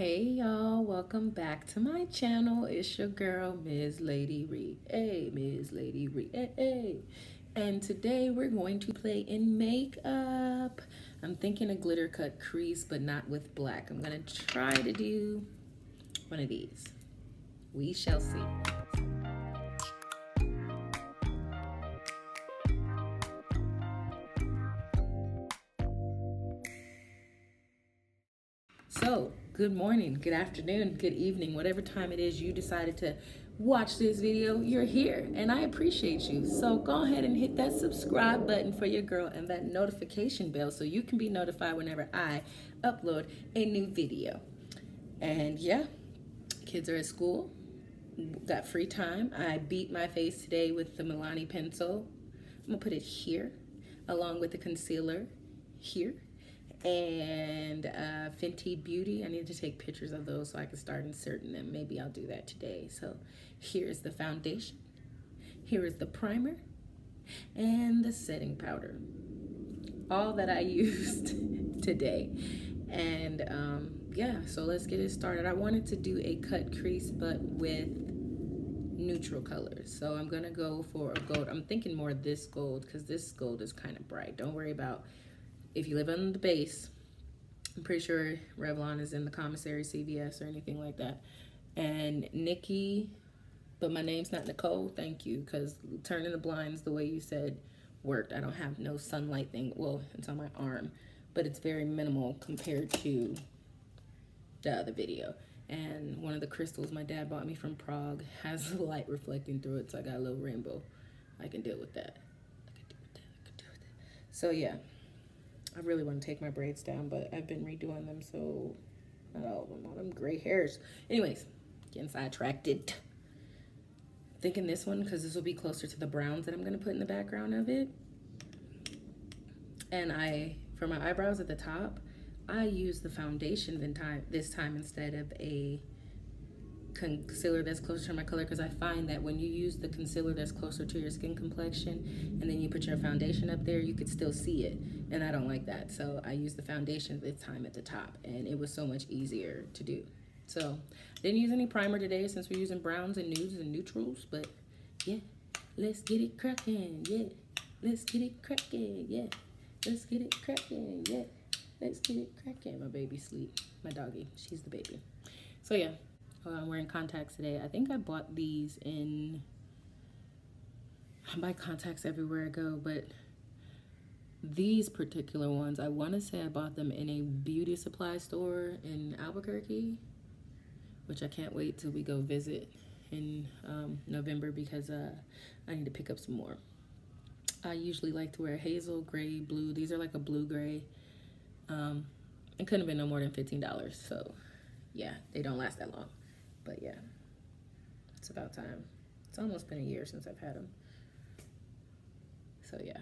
Hey y'all, welcome back to my channel. It's your girl, Ms. Lady Ree. Hey, Ms. Lady Ree. Hey, hey. And today we're going to play in makeup. I'm thinking a glitter cut crease, but not with black. I'm gonna try to do one of these. We shall see. So, good morning, good afternoon, good evening, whatever time it is you decided to watch this video, you're here and I appreciate you. So go ahead and hit that subscribe button for your girl and that notification bell so you can be notified whenever I upload a new video. And yeah, kids are at school, got free time. I beat my face today with the Milani pencil. I'm gonna put it here along with the concealer here and uh, Fenty Beauty. I need to take pictures of those so I can start inserting them. Maybe I'll do that today. So here's the foundation. Here is the primer and the setting powder. All that I used today. And um, yeah, so let's get it started. I wanted to do a cut crease, but with neutral colors. So I'm gonna go for a gold. I'm thinking more of this gold because this gold is kind of bright. Don't worry about if you live on the base, I'm pretty sure Revlon is in the commissary, CVS, or anything like that. And Nikki, but my name's not Nicole, thank you, because turning the blinds the way you said worked. I don't have no sunlight thing. Well, it's on my arm, but it's very minimal compared to the other video. And one of the crystals my dad bought me from Prague has light reflecting through it, so I got a little rainbow. I can deal with that. I can deal with that. I can deal with that. So yeah. I really want to take my braids down, but I've been redoing them, so not all of them, all them gray hairs. Anyways, getting sidetracked. Thinking this one, because this will be closer to the browns that I'm going to put in the background of it. And I, for my eyebrows at the top, I use the foundation this time instead of a concealer that's closer to my color because I find that when you use the concealer that's closer to your skin complexion and then you put your foundation up there, you could still see it. And I don't like that. So I use the foundation this time at the top and it was so much easier to do. So didn't use any primer today since we're using browns and nudes and neutrals, but yeah, let's get it cracking, yeah. Let's get it cracking, yeah. Let's get it cracking, yeah. Let's get it cracking. My baby sleep, my doggy, she's the baby. So yeah, uh, I'm wearing contacts today. I think I bought these in, I buy contacts everywhere I go, but these particular ones, I want to say I bought them in a beauty supply store in Albuquerque, which I can't wait till we go visit in um, November because uh, I need to pick up some more. I usually like to wear hazel, gray, blue. These are like a blue gray. Um, it couldn't have been no more than $15. So yeah, they don't last that long. But yeah, it's about time. It's almost been a year since I've had them. So yeah.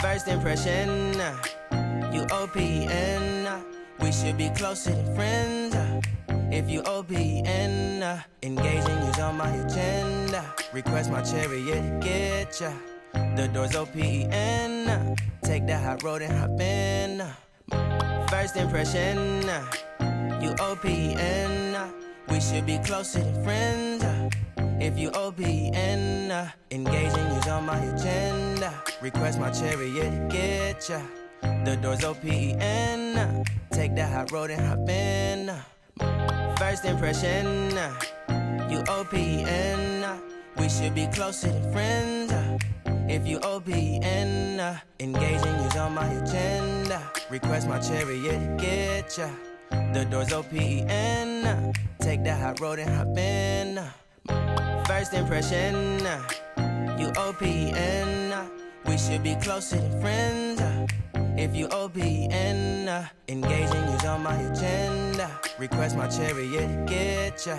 First impression, uh, you OPN. We should be closer than friends. Uh, if you OPN, uh, engaging you's on my agenda. Request my chariot, get ya. The door's OPN. Uh, take the hot road and hop in. Uh, first impression, uh, you OPN. Uh, we should be closer than friends. Uh, if you OPN, uh, engaging you's on my agenda. Request my chariot, get ya. The door's OPN. Take the hot road and hop in. First impression, you OPN. We should be closer than friends. If you OPN, engaging you's on my agenda. Request my chariot, get ya. The door's OPN. Take the hot road and hop in. First impression, you OPN. We should be closer than friends. If you OPN, uh, engaging you's on my agenda. Request my chariot, get ya.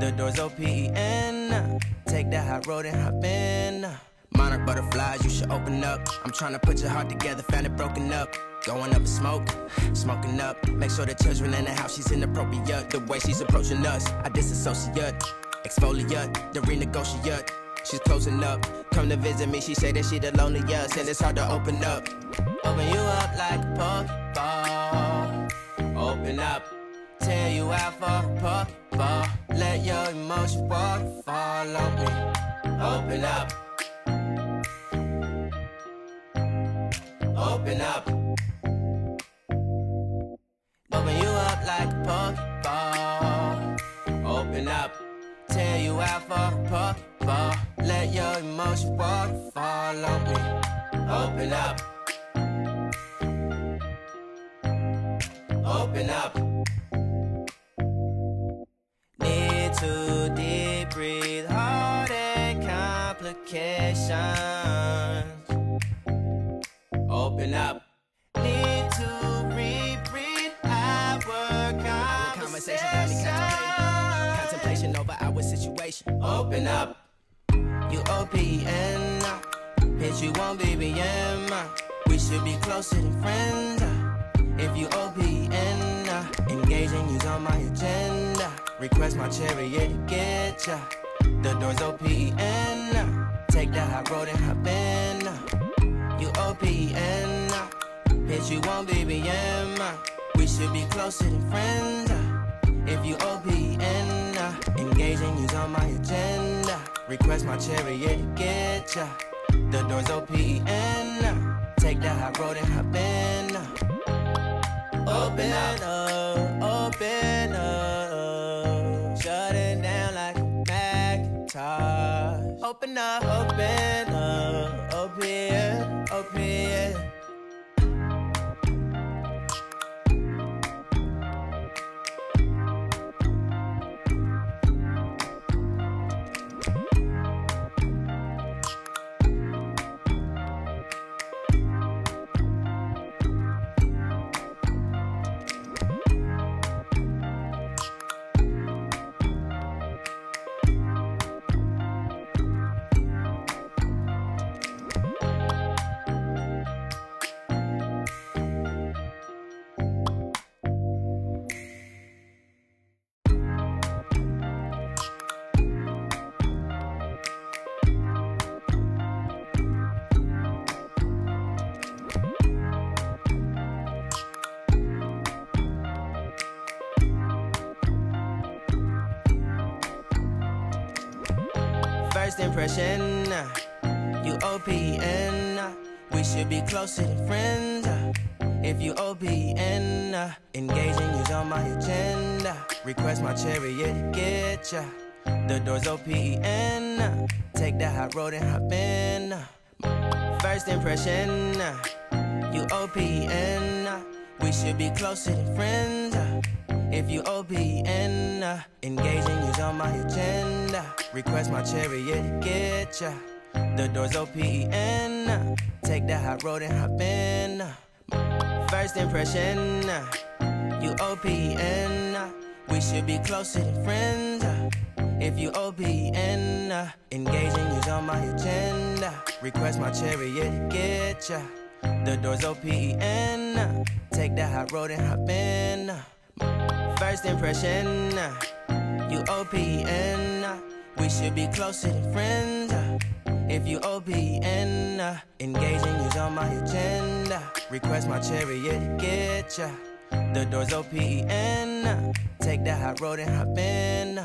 The door's OPN. Uh, take that hot road and hop in. Uh, monarch butterflies, you should open up. I'm trying to put your heart together, found it broken up. Going up in smoke, smoking up. Make sure the children in the house, she's inappropriate. The way she's approaching us, I disassociate. Exfoliate, the renegotiate. She's closing up. Come to visit me, she say that she the loneliest, and it's hard to open up. Open you up like a Pokeball. Open up, tear you out for a Pokeball. Let your emotions waterfall on me. Open up. Open up. Open you up like a Pokeball. Open up, tear you out for a Pokeball. Let your emotions waterfall on me. Open up. Open up. Need to deep breathe, heart and complications. Open up. Need to reread our conversation. Got me contemplating. Contemplation over our situation. Open up. You OPN. Bitch, you won't BBM. We should be closer than friends. Uh, if you OPN, engaging you's on my agenda. Request my chariot to get ya. The door's OPN. Take the high road and hop in. Uh, you OPN. Bitch, you won't BBM. We should be closer than friends. Uh, if you OPN, engaging you's on my agenda. Request my chariot get ya. The door's open. Take the high road and hop in. Open up, open up. Shut it down like a Macintosh. Open up, open up. First impression, you OPN. We should be closer than friends. If you OPN, engaging you's on my agenda. Request my chariot get ya. The door's OPN. Take the hot road and hop in. First impression, you OPN. We should be closer than friends. If you OPN, uh, engaging you's on my agenda. Request my chariot get ya. The door's OPN. Uh, take the hot road and hop in. Uh. First impression, you OPN. We should be closer than friends. If you OPN, engaging you's on my agenda. Request my chariot get ya. The door's OPN. Take the hot road and hop in. First impression, you OPN. We should be closer than friends. If you OPN, engaging you's on my agenda. Request my chariot to get ya. The door's OPN. Take the high road and hop in.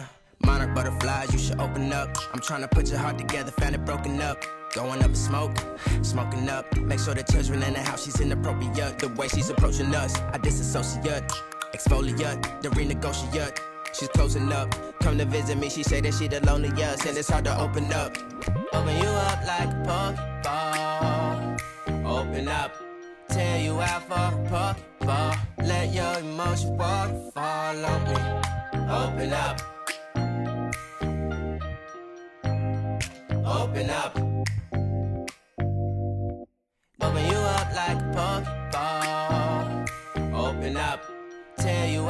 Monarch butterflies, you should open up. I'm trying to put your heart together, found it broken up. Going up in smoke, smoking up. Make sure the children in the house, she's inappropriate. The way she's approaching us, I disassociate. Exfoliate, the renegotiate. She's closing up. Come to visit me, she say that she the loneliest, and it's hard to open up. Open you up like a Pokeball. Open up, tear you for a Pokeball. Let your emotions waterfall on me. Open up. Open up.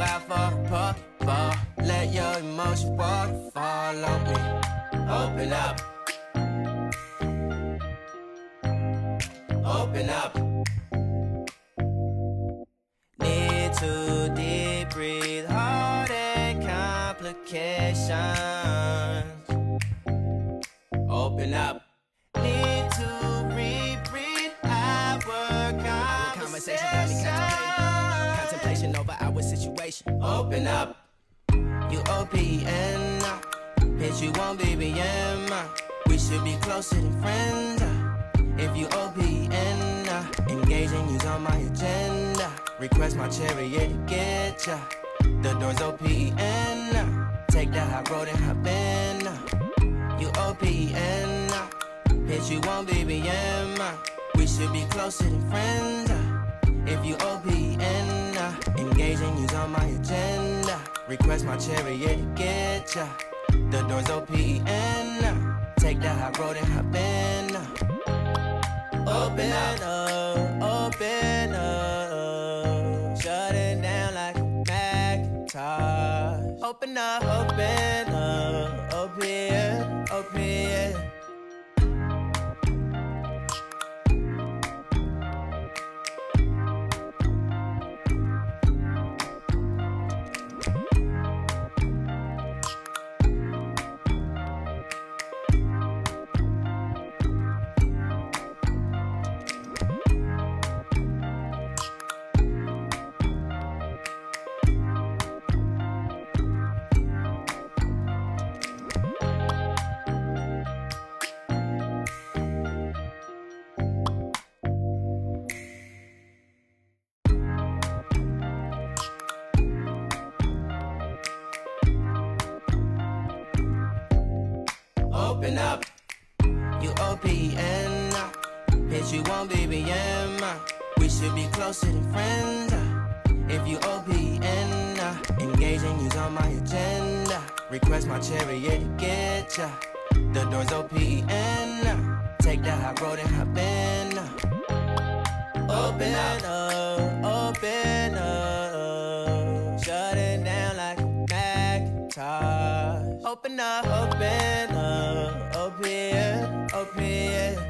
Out for. Let your emotions waterfall on me. Open up. Open up. You OPN. Uh, hit you on BBM. Uh, we should be closer than friends. Uh, if you OPN, engaging you's on my agenda. Request my chariot to get ya. The door's OPN. Take that high road and hop in. Uh, you OPN. Uh, hit you on BBM. Uh, we should be closer than friends. Uh, if you OPN, engaging you's on my agenda. Request my chariot to get ya. The door's. Uh, take that high road and hop in. Open up, open up. Shut it down like a Macintosh. Open up, open up, OPN, hit you on BBM. We should be closer than friends. If you OPN, engaging you's on my agenda. Request my chariot to get ya. The door's OPN. Take that high road and hop in. Open up, open up. Shut it down like a Macintosh. Open up, open up, open, open.